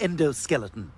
endoskeleton.